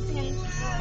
Bye, for